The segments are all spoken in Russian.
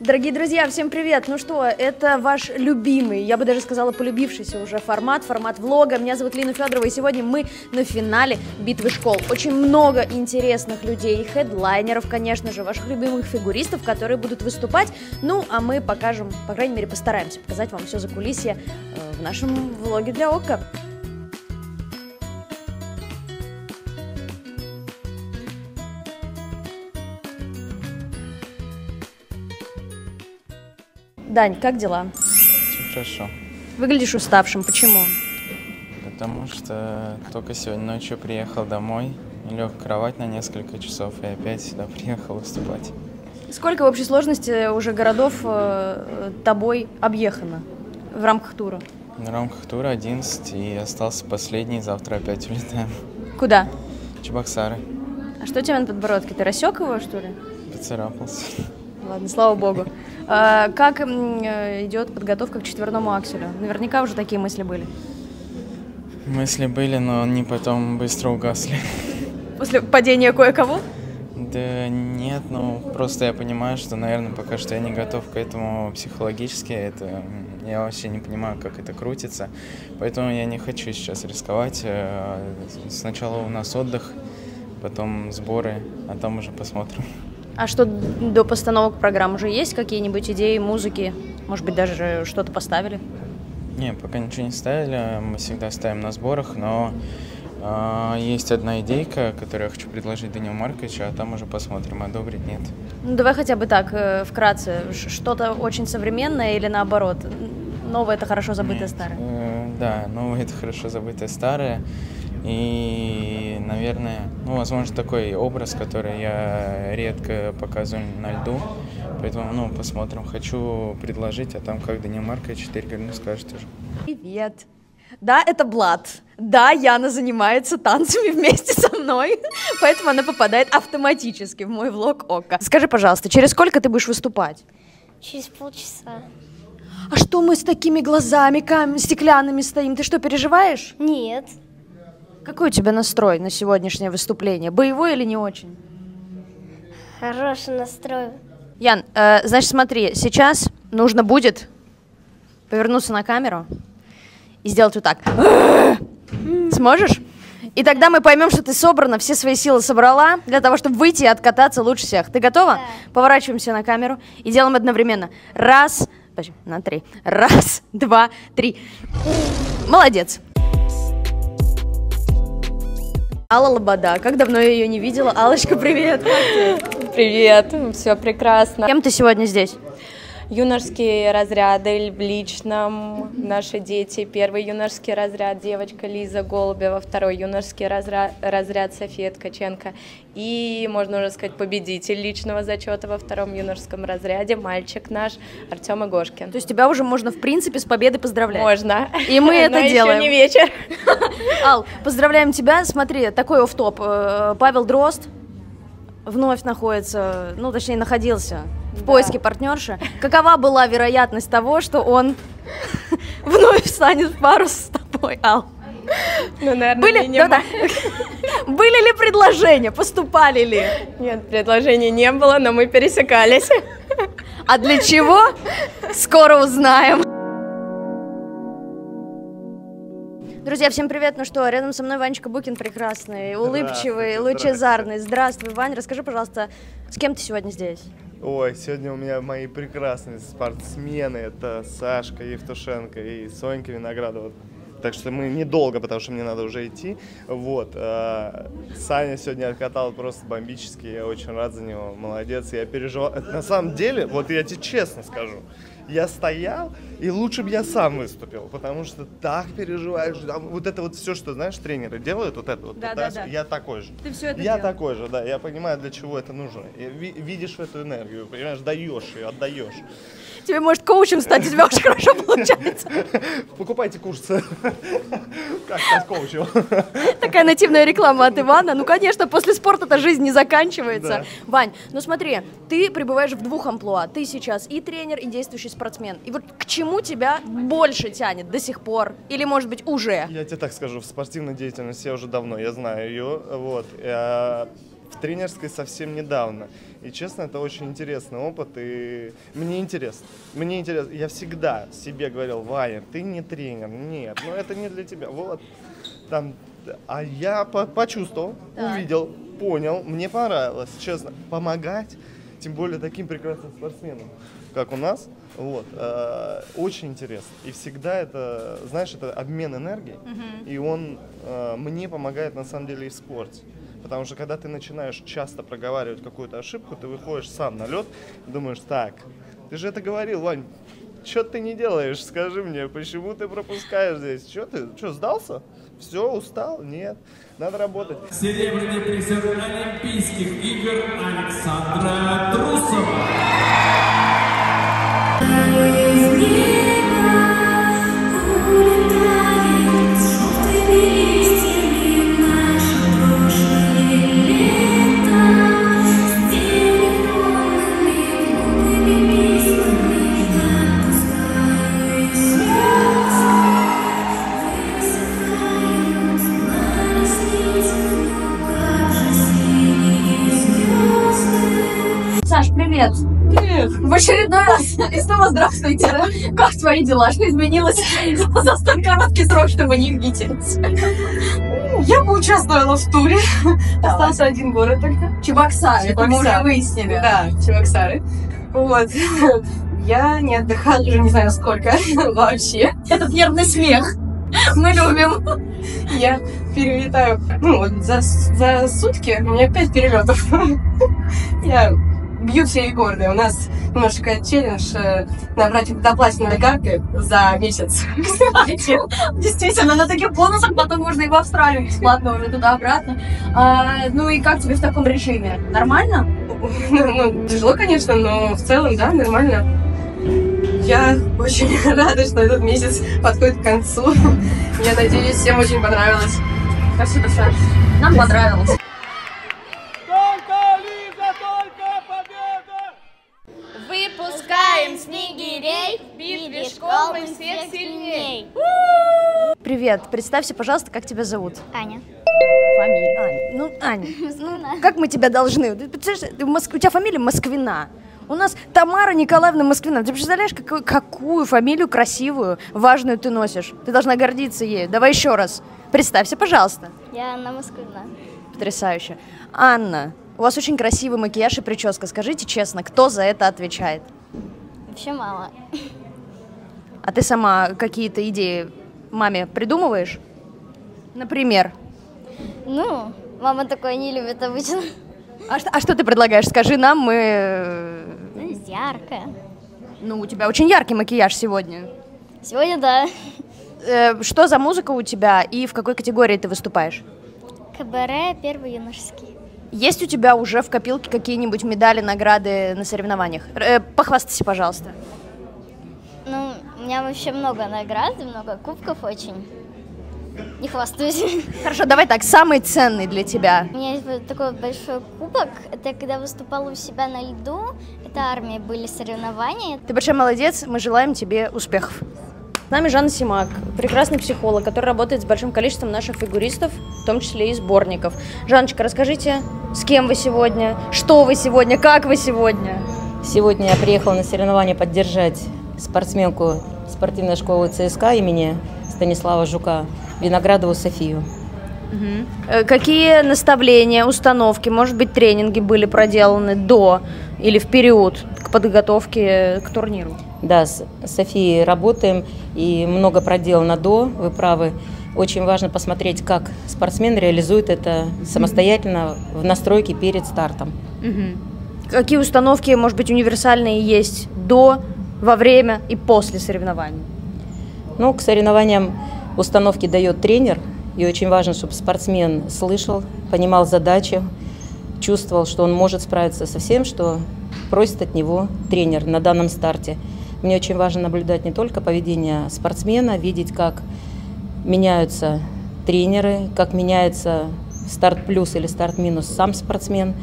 Дорогие друзья, всем привет! Ну что, это ваш любимый, я бы даже сказала, полюбившийся уже формат, формат влога. Меня зовут Лина Федорова, и сегодня мы на финале битвы школ. Очень много интересных людей, хедлайнеров, конечно же, ваших любимых фигуристов, которые будут выступать. Ну, а мы покажем, по крайней мере, постараемся показать вам все за кулисье э, в нашем влоге для ОККО. Дань, как дела? Все хорошо. Выглядишь уставшим. Почему? Потому что только сегодня ночью приехал домой, лег в кровать на несколько часов и опять сюда приехал выступать. Сколько в общей сложности уже городов э, тобой объехано в рамках тура? В рамках тура 11 и остался последний, завтра опять улетаем. Куда? Чебоксары. А что у тебя на подбородке? Ты рассек его, что ли? Поцарапался. Ладно, слава богу. А, как э, идет подготовка к четверному акселю? Наверняка уже такие мысли были. Мысли были, но они потом быстро угасли. После падения кое-кого? Да нет, ну просто я понимаю, что, наверное, пока что я не готов к этому психологически. Это я вообще не понимаю, как это крутится. Поэтому я не хочу сейчас рисковать. Э, Сначала у нас отдых, потом сборы, а там уже посмотрим. А что до постановок программ уже есть какие-нибудь идеи, музыки? Может быть, даже что-то поставили? Не, пока ничего не ставили, мы всегда ставим на сборах, но а, есть одна идейка, которую я хочу предложить Данилу Марковичу, а там уже посмотрим, одобрит, нет. Ну, давай хотя бы так, э, вкратце. Что-то очень современное или наоборот? Новое это хорошо забытое Нет, старое? э, да, новое это хорошо забытое старое. И, наверное, ну, возможно, такой образ, который я редко показываю на льду. Поэтому, ну, посмотрим. Хочу предложить, а там как Данил Маркович, ты Игорь, скажет уже. Привет. Да, это Блад. Да, Яна занимается танцами вместе со мной, поэтому она попадает автоматически в мой влог ОКО. Скажи, пожалуйста, через сколько ты будешь выступать? Через полчаса. А что мы с такими глазами кам- стеклянными стоим? Ты что, переживаешь? Нет. Какой у тебя настрой на сегодняшнее выступление? Боевой или не очень? Хороший настрой. Ян, э, значит, смотри, сейчас нужно будет повернуться на камеру и сделать вот так. Сможешь? И тогда мы поймем, что ты собрана, все свои силы собрала для того, чтобы выйти и откататься лучше всех. Ты готова? Да. Поворачиваемся на камеру и делаем одновременно. Раз, подожди, на три. Раз, два, три. Молодец. Алла Лобода. Как давно я ее не видела. Аллочка, привет. Привет, все прекрасно. Кем ты сегодня здесь? Юношеские разряды в личном, наши дети. Первый юношеский разряд девочка Лиза Голубева, второй юношеский разряд, разряд София Ткаченко. И, можно уже сказать, победитель личного зачета во втором юношеском разряде, мальчик наш Артем Игошкин. То есть тебя уже можно, в принципе, с победой поздравлять. Можно. И мы это Но еще делаем. не вечер. Ал, поздравляем тебя. Смотри, такой офф-топ. Э, Павел Дрозд вновь находится, ну, точнее, находился в Да. поиске партнерши. Какова была вероятность того, что он вновь встанет в пару с тобой, Ал? Ну, наверное, Были, минимум. да-да. Были ли предложения, поступали ли? Нет, предложений не было, но мы пересекались. А для чего? Скоро узнаем. Друзья, всем привет. Ну что, рядом со мной Ванечка Букин прекрасный, улыбчивый, Здравствуйте, лучезарный. Здравствуй, Вань. Расскажи, пожалуйста, с кем ты сегодня здесь? Ой, сегодня у меня мои прекрасные спортсмены. Это Сашка Евтушенко и Сонька Виноградова. Так что мы недолго, потому что мне надо уже идти. Вот. а, Саня сегодня откатал просто бомбически. Я очень рад за него. Молодец. Я переживал. На самом деле, вот я тебе честно скажу, я стоял, и лучше бы я сам выступил, потому что так переживаешь. Вот это вот все, что, знаешь, тренеры делают, вот это вот. Да, да, да. Я такой же. Ты всё это Я делал. такой же, да. Я понимаю, для чего это нужно. И ви- видишь эту энергию, понимаешь, даешь ее, отдаешь. Тебе, может, коучем стать, у тебя очень хорошо получается. Покупайте курсы. Как стать коучем. Такая нативная реклама от Ивана. Ну, конечно, после спорта-то жизнь не заканчивается. Да. Вань, ну смотри, ты пребываешь в двух амплуа. Ты сейчас и тренер, и действующий спортсмен. И вот к чему тебя больше тянет до сих пор? Или, может быть, уже? Я тебе так скажу, в спортивной деятельности я уже давно, я знаю ее. Вот. Э, В тренерской совсем недавно. И честно, это очень интересный опыт, и мне интересно. Мне интересно. Я всегда себе говорил, Ваня, ты не тренер, нет, ну это не для тебя. Вот, там, а я по почувствовал, Так. увидел, понял, мне понравилось, честно, помогать, тем более таким прекрасным спортсменам, как у нас, вот, э, очень интересно. И всегда это, знаешь, это обмен энергией, и он э, мне помогает на самом деле и в спорте. Потому что когда ты начинаешь часто проговаривать какую-то ошибку, ты выходишь сам на лед думаешь, так, ты же это говорил, Вань, что ты не делаешь? Скажи мне, почему ты пропускаешь здесь? Что ты, что, сдался? Все, устал? Нет. Надо работать. Серебряный призер Олимпийских игр Александра Трусова. Привет! Привет! В очередной раз и снова здравствуйте! Как твои дела? Что изменилось за столь короткий срок, чтобы не видеть? Я поучаствовала в туре. Остался один город только. Чебоксары, это мы уже Чебоксары. выяснили. Да, Чебоксары. Вот. Я не отдыхала уже не знаю сколько вообще. Этот нервный смех мы любим. Я перелетаю, ну вот за, за сутки у меня пять перелетов. Я бью все рекорды. У нас немножко челлендж э, набрать до платиновой карты за месяц. Действительно, на таких бонусах потом можно и в Австралию бесплатно уже туда-обратно. А, ну и как тебе в таком режиме? Нормально? Ну, тяжело, конечно, но в целом, да, нормально. Я очень рада, что этот месяц подходит к концу. Я надеюсь, всем очень понравилось. Спасибо, Саш. Нам понравилось. Привет, представься, пожалуйста, как тебя зовут? Аня. Фамилия. Аня. Ну, Аня, ну, как мы тебя должны? Ты ты Моск- у тебя фамилия Москвина. У нас Тамара Николаевна Москвина. Ты представляешь, какую, какую фамилию красивую, важную ты носишь? Ты должна гордиться ею. Давай еще раз. Представься, пожалуйста. Я Анна Москвина. Потрясающе. Анна, у вас очень красивый макияж и прическа. Скажите честно, кто за это отвечает? Вообще мало. А ты сама какие-то идеи маме придумываешь? Например. Ну, мама такое не любит обычно. А что, а что ты предлагаешь? Скажи нам, мы... э, Ну, яркая. Ну, у тебя очень яркий макияж сегодня. Сегодня да. Э, что за музыка у тебя и в какой категории ты выступаешь? КБР первый юношеский. Есть у тебя уже в копилке какие-нибудь медали, награды на соревнованиях? Э, похвастайся, пожалуйста. У меня вообще много наград, много кубков очень. Не хвастаюсь. Хорошо, давай так, самый ценный для тебя. У меня есть вот такой большой кубок. Это когда выступала у себя на льду. Это армия были соревнования. Ты большой молодец, мы желаем тебе успехов. С нами Жанна Симак, прекрасный психолог, который работает с большим количеством наших фигуристов, в том числе и сборников. Жанночка, расскажите, с кем вы сегодня, что вы сегодня, как вы сегодня? Сегодня я приехала на соревнования поддержать спортсменку спортивной школы ЦСКА имени Станислава Жука, Виноградову Софию. Э, Какие наставления, установки, может быть, тренинги были проделаны до или в период к подготовке к турниру? Да, с Софией работаем и много проделано до, вы правы. Очень важно посмотреть, как спортсмен реализует это самостоятельно в настройке перед стартом. Какие установки, может быть, универсальные есть до, во время и после соревнований? Ну, к соревнованиям установки дает тренер, и очень важно, чтобы спортсмен слышал, понимал задачи, чувствовал, что он может справиться со всем, что просит от него тренер на данном старте. Мне очень важно наблюдать не только поведение спортсмена, видеть, как меняются тренеры, как меняется старт плюс или старт минус сам спортсмен.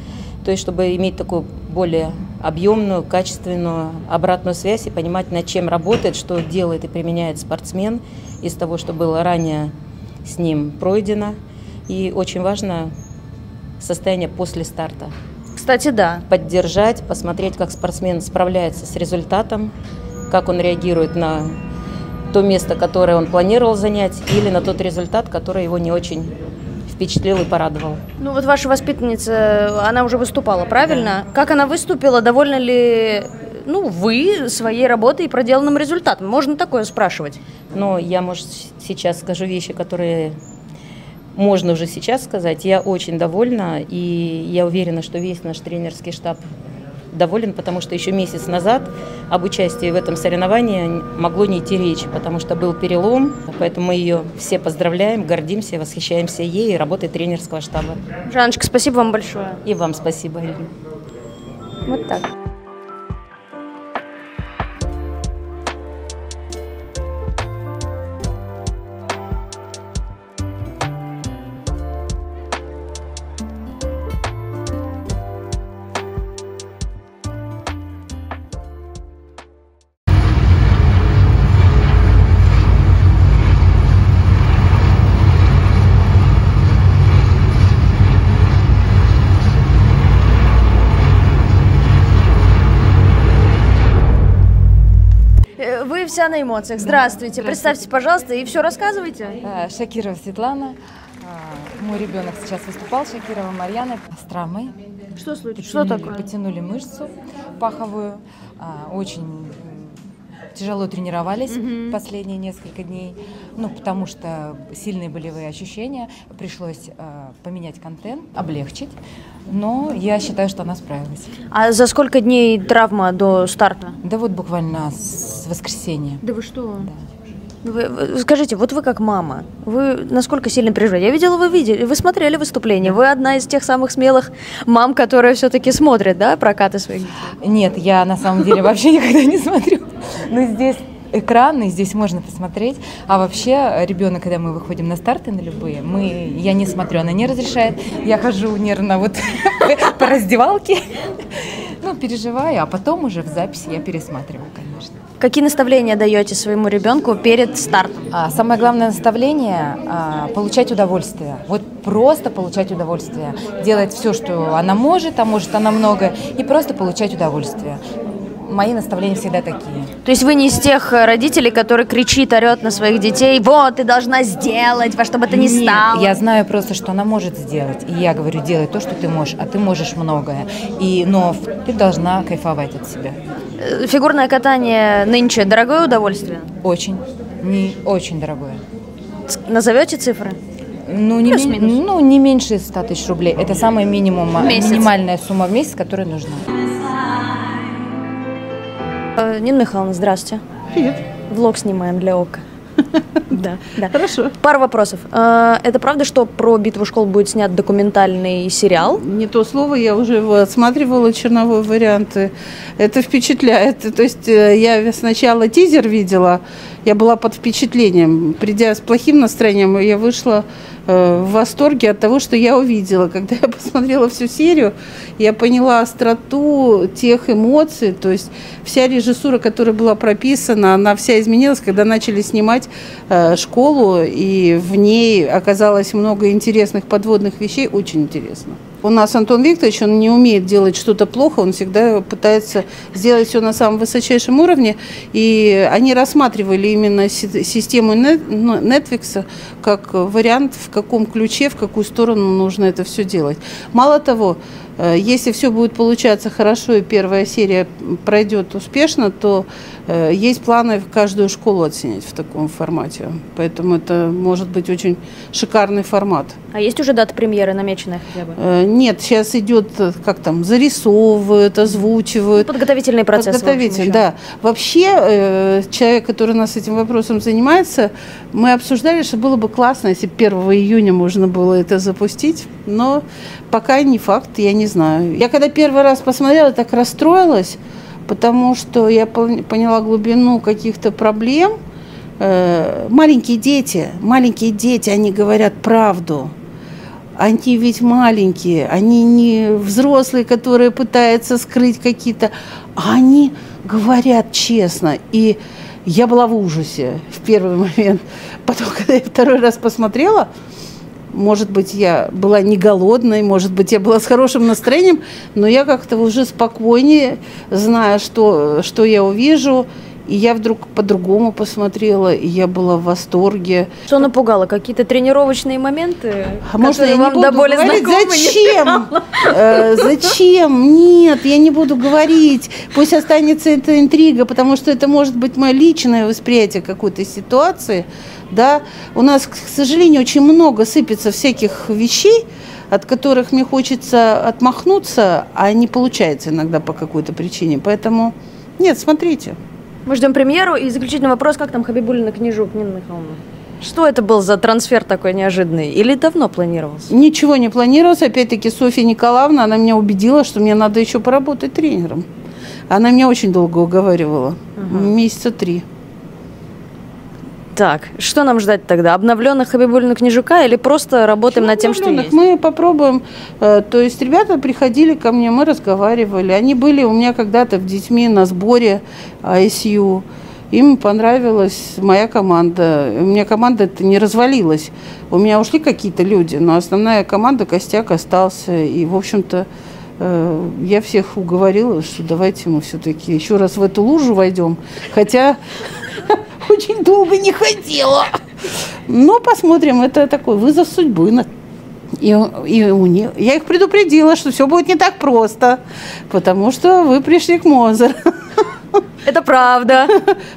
То есть, чтобы иметь такую более объемную, качественную обратную связь и понимать, над чем работает, что делает и применяет спортсмен из того, что было ранее с ним пройдено. И очень важно состояние после старта. Кстати, да. Поддержать, посмотреть, как спортсмен справляется с результатом, как он реагирует на то место, которое он планировал занять, или на тот результат, который его не очень впечатлил и порадовал. Ну вот ваша воспитанница, она уже выступала, правильно? Да. Как она выступила? Довольно ли ну, вы своей работой и проделанным результатом? Можно такое спрашивать? Ну, я, может, сейчас скажу вещи, которые можно уже сейчас сказать. Я очень довольна, и я уверена, что весь наш тренерский штаб доволен, потому что еще месяц назад об участии в этом соревновании могло не идти речи, потому что был перелом, поэтому мы ее все поздравляем, гордимся, восхищаемся ей и работой тренерского штаба. Жанночка, спасибо вам большое. И вам спасибо, Ирина. Вот так. Эмоциях. Здравствуйте. Представьте, пожалуйста, и все рассказывайте. Э, Шакирова Светлана. Э, мой ребенок сейчас выступал, Шакирова Марьяна, с травмой. Что случилось? Что такое? Потянули мышцу паховую. Э, очень тяжело тренировались угу. последние несколько дней, ну, потому что сильные болевые ощущения, пришлось э, поменять контент, облегчить, но я считаю, что она справилась. А за сколько дней травма до старта? Да вот буквально с воскресенья. Да вы что? Да. Вы, вы, скажите, вот вы как мама, вы насколько сильно переживаете? Я видела, вы видели, вы смотрели выступление. Вы одна из тех самых смелых мам, которые все-таки смотрят, да, прокаты своих детей? Нет, я на самом деле вообще никогда не смотрю. Но здесь экраны, здесь можно посмотреть. А вообще ребенок, когда мы выходим на старты на любые, мы, я не смотрю, она не разрешает. Я хожу нервно вот по раздевалке, ну, переживаю, а потом уже в записи я пересматриваю, конечно. Какие наставления даете своему ребенку перед стартом? А, самое главное наставление а, – получать удовольствие. Вот просто получать удовольствие. Делать все, что она может, а может она много, и просто получать удовольствие мои наставления всегда такие. То есть вы не из тех родителей, которые кричит, орет на своих детей, вот, ты должна сделать, во что бы то ни стало. я знаю просто, что она может сделать. И я говорю, делай то, что ты можешь, а ты можешь многое. И, но ты должна кайфовать от себя. Э, фигурное катание нынче дорогое удовольствие? Очень. Не очень дорогое. Назовете цифры? Ну не, ми- ну, не меньше 100 тысяч рублей. Это самая минимум, минимальная сумма в месяц, которая нужна. Э, Нина Михайловна, здравствуйте. Привет. Влог снимаем для ОК. Да, да. Хорошо. Пару вопросов. Э, это правда, что про битву школ будет снят документальный сериал? Не то слово, я уже его отсматривала, черновой варианты. Это впечатляет. То есть э, я сначала тизер видела, я была под впечатлением. Придя с плохим настроением, я вышла Э, в восторге от того, что я увидела. Когда я посмотрела всю серию, я поняла остроту тех эмоций, то есть вся режиссура, которая была прописана, она вся изменилась, когда начали снимать э, школу, и в ней оказалось много интересных подводных вещей, очень интересно. У нас Антон Викторович, он не умеет делать что-то плохо, он всегда пытается сделать все на самом высочайшем уровне. И они рассматривали именно систему ну, Netflix как вариант, в каком ключе, в какую сторону нужно это все делать. Мало того, если все будет получаться хорошо и первая серия пройдет успешно, то э, есть планы в каждую школу оценить в таком формате. Поэтому это может быть очень шикарный формат. А есть уже дата премьеры намеченная хотя бы? Э, нет, сейчас идет, как там, зарисовывают, озвучивают. Подготовительный процесс. Подготовительный, да. Вообще, человек, который нас этим вопросом занимается, мы обсуждали, что было бы классно, если 1 июня можно было это запустить, но пока не факт, я не знаю. Я когда первый раз посмотрела, так расстроилась, потому что я поняла глубину каких-то проблем. Э, маленькие дети, маленькие дети, они говорят правду. Они ведь маленькие, они не взрослые, которые пытаются скрыть какие-то, а они говорят честно. И я была в ужасе в первый момент. Потом, когда я второй раз посмотрела, Может быть, я была не голодной, может быть, я была с хорошим настроением, но я как-то уже спокойнее, зная, что, что я увижу, и я вдруг по-другому посмотрела, и я была в восторге. Что напугало? Какие-то тренировочные моменты? А можно я которые не вам буду до боли говорить, знакомы? зачем? Э, Зачем? Нет, я не буду говорить. Пусть останется эта интрига, потому что это может быть мое личное восприятие какой-то ситуации. Да? У нас, к сожалению, очень много сыпется всяких вещей, от которых мне хочется отмахнуться, а не получается иногда по какой-то причине. Поэтому нет, смотрите. Мы ждем премьеру. И заключительный вопрос, как там Хабибулина книжук, Нина Михайловна? Что это был за трансфер такой неожиданный? Или давно планировался? Ничего не планировалось. Опять-таки Софья Николаевна, она меня убедила, что мне надо еще поработать тренером. Она меня очень долго уговаривала. Месяца три. Так, что нам ждать тогда? Обновленных Хабибулина книжука или просто работаем над тем, что есть? Мы попробуем. э, То есть ребята приходили ко мне, мы разговаривали. Они были у меня когда-то в детьми на сборе ISU. Им понравилась моя команда. У меня команда это не развалилась. У меня ушли какие-то люди, но основная команда, костяк остался. И, в общем-то, э, я всех уговорила, что давайте мы все-таки еще раз в эту лужу войдем. Хотя очень долго не хотела. Но посмотрим, это такой вызов судьбы. И, и у них, я их предупредила, что все будет не так просто, потому что вы пришли к Мозер. Это правда.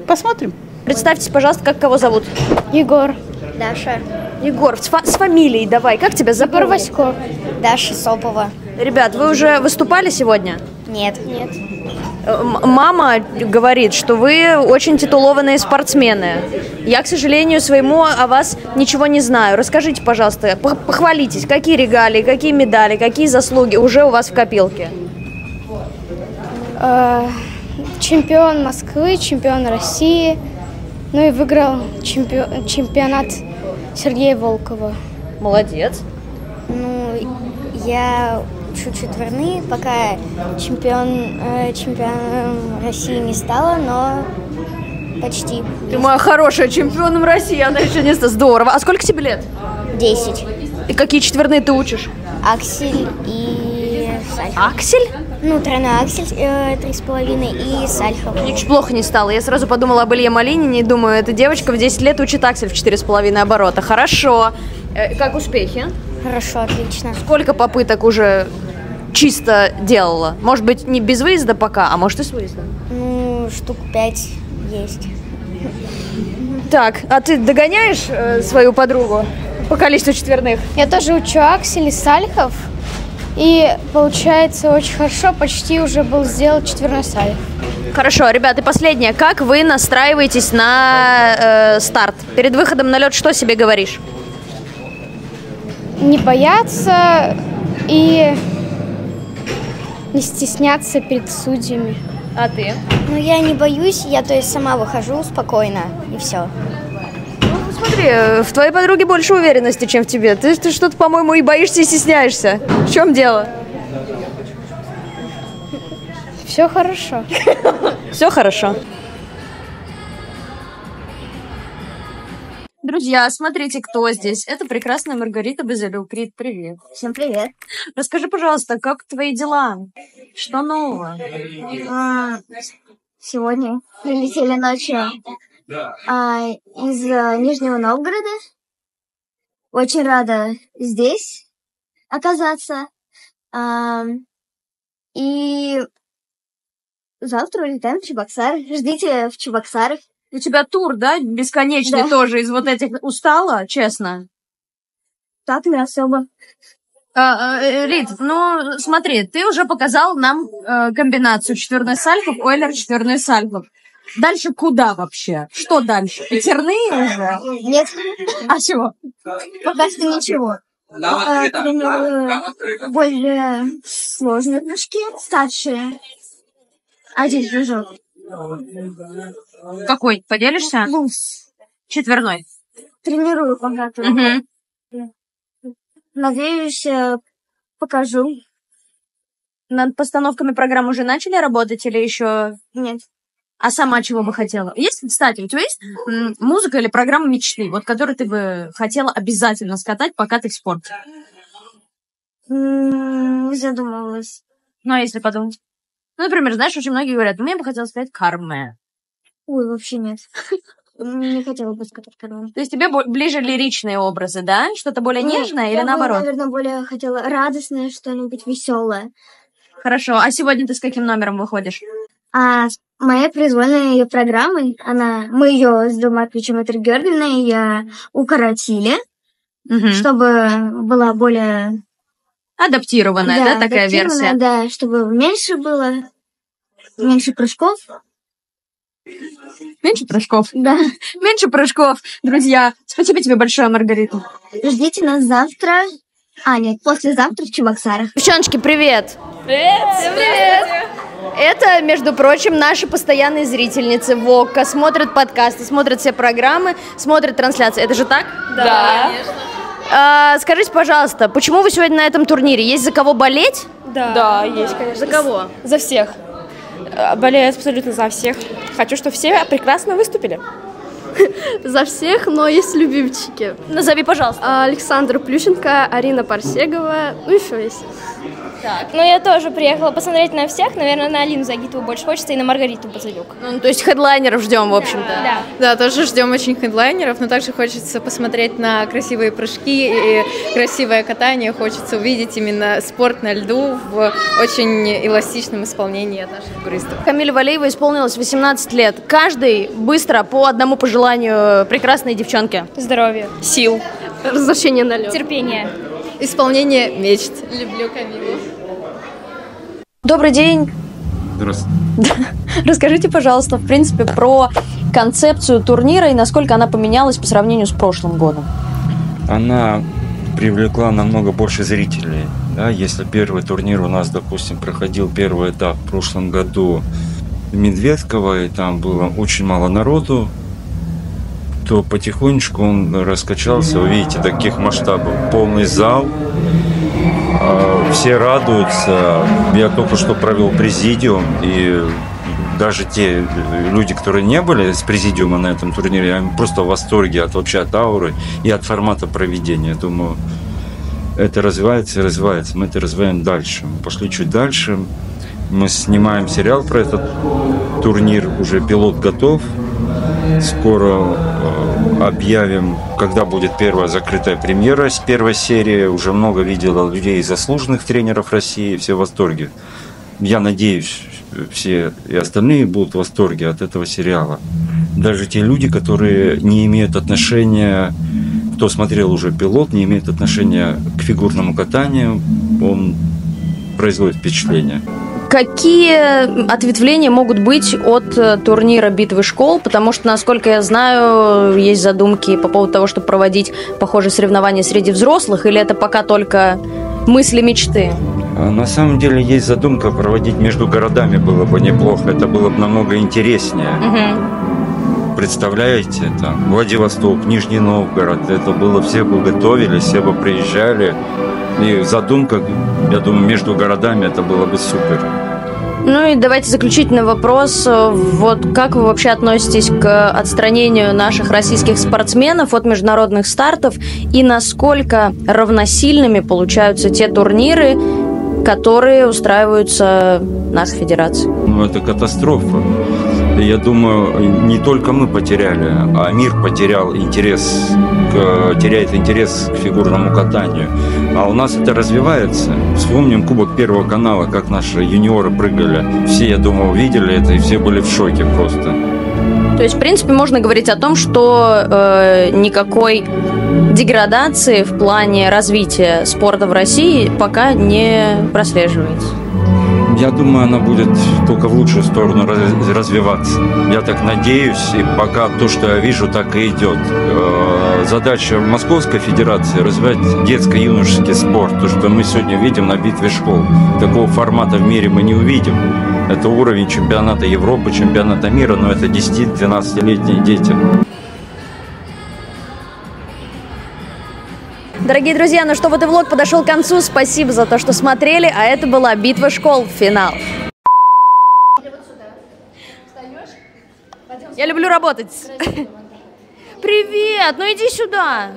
Посмотрим. Представьтесь, пожалуйста, как кого зовут? Егор. Даша. Егор, с, фа- с фамилией давай. Как тебя зовут? Егор Васько. Даша Сопова. Ребят, вы уже выступали сегодня? Нет. Нет. Мама говорит, что вы очень титулованные спортсмены. Я, к сожалению, своему о вас ничего не знаю. Расскажите, пожалуйста, пох- похвалитесь, какие регалии, какие медали, какие заслуги уже у вас в копилке? Э, чемпион Москвы, чемпион России. Ну и выиграл чемпион- чемпионат Сергея Волкова. Молодец. Ну, я учу четверные, пока чемпион, э, чемпионом России не стала, но почти. Ты моя хорошая, чемпионом России, она еще не ста- Здорово. А сколько тебе лет? Десять. И какие четверные ты учишь? Аксель и Сальхов. Аксель? Ну, тройной аксель э, три с половиной и. Мне чуть плохо не стало. Я сразу подумала об Илье Малинине и думаю, эта девочка в 10 лет учит аксель в 4,5 оборота. Хорошо. Э, как успехи? Хорошо, отлично. Сколько попыток уже чисто делала? Может быть, не без выезда пока, а может и с выездом? Ну, штук пять есть. Так, а ты догоняешь э, свою подругу по количеству четверных? Я тоже учу Аксель и Сальхов. И получается очень хорошо, почти уже был сделан четверной сальхов. Хорошо, ребята, и последнее. Как вы настраиваетесь на э, старт? Перед выходом на лед что себе говоришь? Не бояться и не стесняться перед судьями. А ты? Ну, я не боюсь, я то есть сама выхожу спокойно, и все. Ну, смотри, э, в твоей подруге больше уверенности, чем в тебе. Ты, ты что-то, по-моему, и боишься, и стесняешься. В чем дело? Все хорошо. Все хорошо. Друзья, смотрите, кто здесь. Это прекрасная Маргарита Базелюк. Рит, привет. Всем привет. Расскажи, пожалуйста, как твои дела? Что нового? А, сегодня прилетели ночью а, из а, Нижнего Новгорода. Очень рада здесь оказаться. А, и завтра улетаем в Чебоксары. Ждите в Чебоксарах. У тебя тур, да, бесконечный Да. тоже из вот этих... Устала, честно? Так, не особо. А, э, Рит, ну смотри, ты уже показал нам э, комбинацию четверной сальхов, Ойлер четверной сальхов. Дальше куда вообще? Что дальше? Пятерные уже? Нет. А чего? Пока что ничего. А, тренирую более сложные прыжки, старшие. Один прыжок. Какой? Поделишься? Луз. Четверной. Тренирую пока. Мгм. Надеюсь, э, покажу. Над постановками программ уже начали работать или еще? Нет. А сама чего бы хотела? Есть, кстати, у тебя есть музыка или программа мечты, вот которую ты бы хотела обязательно скатать, пока ты в спорте? Не задумывалась. Ну, а если подумать? Ну, например, знаешь, очень многие говорят, ну, мне бы хотелось сказать Карме. Ой, вообще нет. Не хотела бы скатать корону. То есть тебе ближе лиричные образы, да? Что-то более нежное или я бы, наоборот? наверное, более хотела радостное, что-нибудь веселое. Хорошо. А сегодня ты с каким номером выходишь? А моя произвольная ее программа, она, мы ее с Дмитрием Георгиевной ее укоротили, чтобы была более... Адаптированная, да, такая адаптированная, версия? Да, чтобы меньше было, меньше прыжков. Меньше прыжков. Да. Меньше прыжков, друзья. Спасибо тебе большое, Маргарита. Ждите нас завтра, а нет, послезавтра в Чебоксарах. Девчонки, привет! Привет! Привет! Это, между прочим, наши постоянные зрительницы ВОКа. Смотрят подкасты, смотрят все программы, смотрят трансляции. Это же так? Да. А, скажите, пожалуйста, почему вы сегодня на этом турнире? Есть за кого болеть? Да. Да, есть, конечно. За кого? За всех. Э, Болею абсолютно за всех. Хочу, чтобы все прекрасно выступили. За всех, но есть любимчики. Назови, пожалуйста. Александр Плющенко, Арина Парсегова, ну еще есть. Ну, я тоже приехала посмотреть на всех. Наверное, на Алину Загитову больше хочется и на Маргариту Базылюк. Ну, то есть хедлайнеров ждем, в общем-то. Да. Да, тоже ждем очень хедлайнеров, но также хочется посмотреть на красивые прыжки и красивое катание. Хочется увидеть именно спорт на льду в очень эластичном исполнении от наших фигуристов. Камиле Валеевой исполнилось 18 лет. Каждый быстро по одному пожеланию прекрасной девчонки. Здоровья. Сил. Возвращение на лед. Терпение. Исполнение мечт. Люблю Камилу. Добрый день. Здравствуйте. Расскажите, пожалуйста, в принципе, про концепцию турнира и насколько она поменялась по сравнению с прошлым годом. Она привлекла намного больше зрителей. Да? Если первый турнир у нас, допустим, проходил первый этап в прошлом году в Медведково, и там было очень мало народу, то потихонечку он раскачался. Вы видите, таких масштабов. Полный зал, а, все радуются. Я только что провел президиум, и даже те люди, которые не были с президиума на этом турнире, они просто в восторге от вообще от ауры и от формата проведения. Думаю, это развивается и развивается. Мы это развиваем дальше. Мы пошли чуть дальше. Мы снимаем сериал про этот турнир. Уже пилот готов. Скоро э, объявим, когда будет первая закрытая премьера с первой серии. Уже много видела людей заслуженных тренеров России. Все в восторге. Я надеюсь, все и остальные будут в восторге от этого сериала. Даже те люди, которые не имеют отношения, кто смотрел уже пилот, не имеет отношения к катанию, он производит впечатление. Какие ответвления могут быть от э, турнира битвы школ? Потому что, насколько я знаю, есть задумки по поводу того, чтобы проводить похожие соревнования среди взрослых, или это пока только мысли мечты? А На самом деле есть задумка проводить между городами было бы неплохо, это было бы намного интереснее. Представляете, там Владивосток, Нижний Новгород, это было, все бы готовились, все бы приезжали. И задумка, я думаю, между городами это было бы супер. Ну и давайте заключительный вопрос. Вот как вы вообще относитесь к отстранению наших российских спортсменов от международных стартов и насколько равносильными получаются те турниры, которые устраиваются нашей федерацией? Ну, это катастрофа. Я думаю, не только мы потеряли, а мир потерял интерес, к, теряет интерес к фигурному катанию. А у нас это развивается. Вспомним Кубок Первого канала, как наши юниоры прыгали. Все, я думаю, увидели это, и все были в шоке просто. То есть, в принципе, можно говорить о том, что э, никакой деградации в плане развития спорта в России пока не прослеживается. Я думаю, она будет только в лучшую сторону раз- развиваться. Я так надеюсь, и пока то, что я вижу, так и идет. Э, Задача Московской Федерации развивать детско-юношеский спорт. То, что мы сегодня видим на битве школ. Такого формата в мире мы не увидим. Это уровень чемпионата Европы, чемпионата мира, но это 10-12-летние дети. Дорогие друзья, ну что, вот и влог подошел к концу. Спасибо за то, что смотрели. А это была битва школ. Финал. Я люблю работать. Привет, ну иди сюда.